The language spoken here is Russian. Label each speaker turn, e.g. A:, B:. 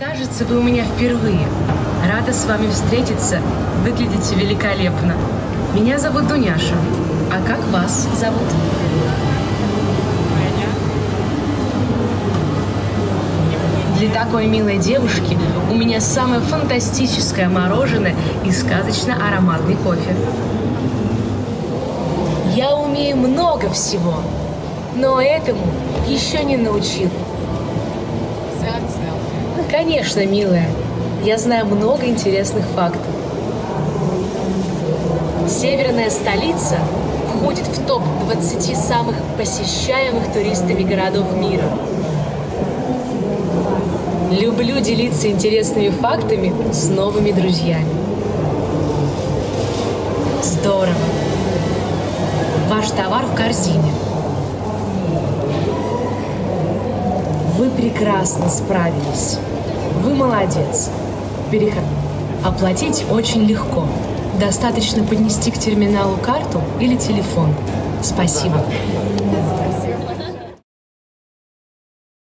A: Кажется, вы у меня впервые. Рада с вами встретиться. Выглядите великолепно. Меня зовут Дуняша. А как вас зовут? Для такой милой девушки у меня самое фантастическое мороженое и сказочно-ароматный кофе. Я умею много всего, но этому еще не научил. Конечно, милая. Я знаю много интересных фактов. Северная столица входит в топ 20 самых посещаемых туристами городов мира. Люблю делиться интересными фактами с новыми друзьями. Здорово. Ваш товар в корзине. Вы прекрасно справились. Вы молодец. Переход. Оплатить очень легко. Достаточно поднести к терминалу карту или телефон. Спасибо.